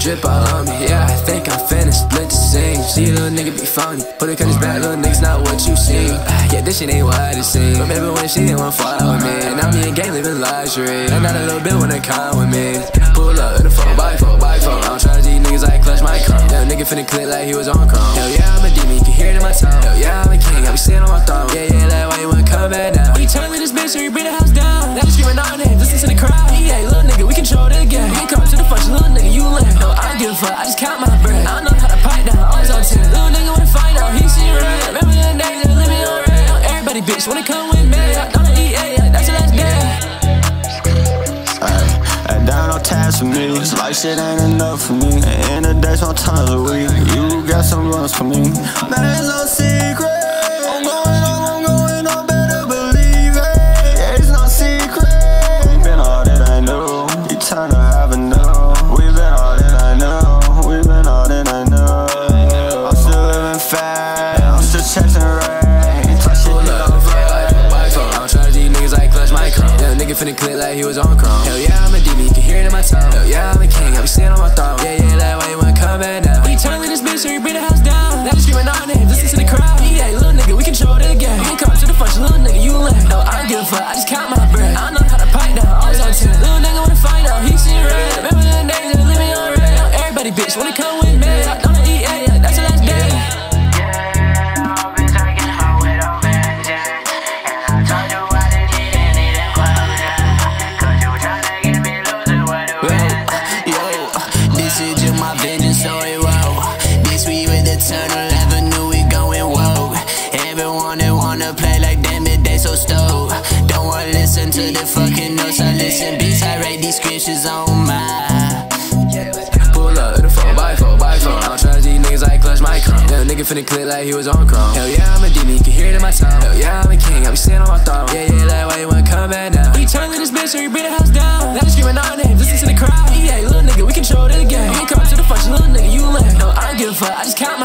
drip all on me. Yeah, I think I'm finna split the scene. See little nigga be phony. Put a cut his back, little niggas not what you see. Yeah, this shit ain't what it seems. Remember when she didn't wanna fly with me. Now me and gang living luxury. I'm not a little bit when they come with me. Pull up in the 4x4, by 4 I'm tryna these niggas like clutch my chrome. Yeah, nigga finna click like he was on chrome. Hell yeah, I'm a demon, you can hear it in my tone. Hell yeah, I'm a king, I be sitting on my throne. Yeah, yeah, like why you wanna come back now? We turn this bitch, so you bring the house down. Now you screaming our names, listen to the crowd. Yeah, little nigga, we control the game. Give a fuck, I just count my bread. I don't know how to pipe down, always on 10. Little nigga wanna find out, he see red. Remember the days that living on red. Everybody bitch wanna come with me. I Don't EA, that's your last day. Ay, down no task for me. It's like shit ain't enough for me. And in the days, no times a week. You got some runs for me. Man, it's no secret. Finna click like he was on chrome. Hell yeah, I'm a demon, you can hear it in my tone. Hell yeah, I'm a king, I be sitting on my throne. Yeah, yeah, like why you wanna come back now? We turn this bitch, so you bring the house down. Now you screaming our names, listen to the crowd. Yeah, little nigga, we control the game. We come to the function, little nigga, you lame. No, I don't give a fuck, I just count my bread. I know how to pipe down, always on 10. Little nigga wanna find out, he see red. Remember the days that living on red. Everybody bitch wanna come with me. They so stoked. Don't wanna listen to the fucking notes, I listen beats, I write these scriptures on my. Pull up in a 4x4, by 4 I'm tryna these niggas like clutch my. Yeah, nigga finna click like he was on chrome. Hell yeah, I'm a demon, you can hear it in my tone. Hell yeah, I'm a king, I be sitting on my throne. Yeah, yeah, like why you wanna come back now? We turn this bitch, so you bring the house down. Now you screaming our names, listen to the crowd. Yeah, little nigga, we control the game. We come to the function, little nigga, you lame. No, I don't give a fuck, I just count